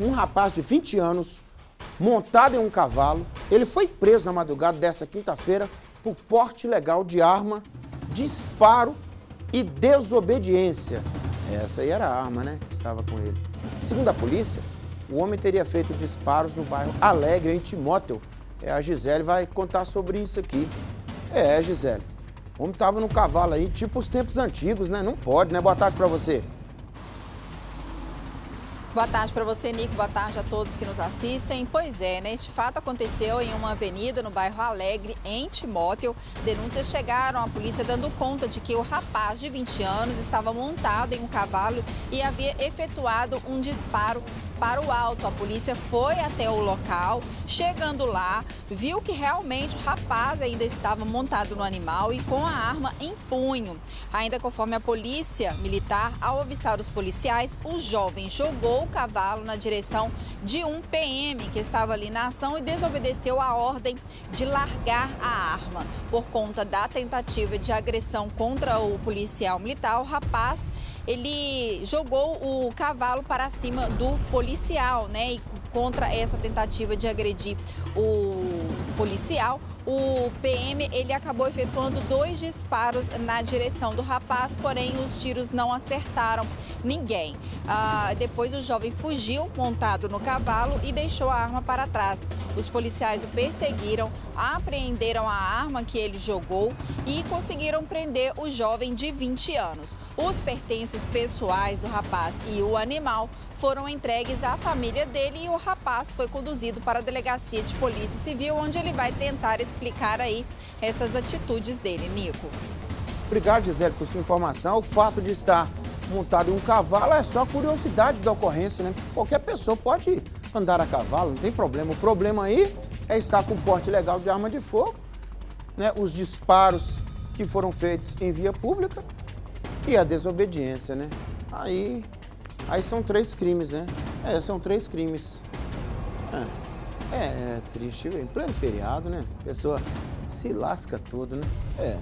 um rapaz de 20 anos, montado em um cavalo, ele foi preso na madrugada dessa quinta-feira por porte ilegal de arma, disparo e desobediência. Essa aí era a arma, né, que estava com ele. Segundo a polícia, o homem teria feito disparos no bairro Alegre, em Timóteo. É, a Gisele vai contar sobre isso aqui. É, Gisele. O homem estava no cavalo aí, tipo os tempos antigos, né? Não pode, né? Boa tarde para você. Boa tarde para você, Nico. Boa tarde a todos que nos assistem. Pois é, né? Este fato aconteceu em uma avenida no bairro Alegre, em Timóteo. Denúncias chegaram à polícia dando conta de que o rapaz de 20 anos estava montado em um cavalo e havia efetuado um disparo para o alto. A polícia foi até o local, chegando lá, viu que realmente o rapaz ainda estava montado no animal e com a arma em punho. Ainda conforme a polícia militar, ao avistar os policiais, o jovem jogou o cavalo na direção de um PM que estava ali na ação e desobedeceu a ordem de largar a arma. Por conta da tentativa de agressão contra o policial militar, o rapaz ele jogou o cavalo para cima do policial, né? E contra essa tentativa de agredir o policial, o PM ele acabou efetuando dois disparos na direção do rapaz, porém os tiros não acertaram ninguém. Ah, depois o jovem fugiu montado no cavalo e deixou a arma para trás. Os policiais o perseguiram, apreenderam a arma que ele jogou e conseguiram prender o jovem de 20 anos. Os pertences pessoais do rapaz e o animal foram entregues à família dele e o rapaz foi conduzido para a delegacia de polícia civil, onde ele vai tentar explicar aí essas atitudes dele. Nico. Obrigado, Gisele, por sua informação. O fato de estar montado em um cavalo é só curiosidade da ocorrência, né? Qualquer pessoa pode andar a cavalo, não tem problema. O problema aí é estar com porte legal de arma de fogo, né? Os disparos que foram feitos em via pública e a desobediência, né? Aí Aí são três crimes, né? É, são três crimes. É, é, triste, em pleno feriado, né? A pessoa se lasca tudo, né? É.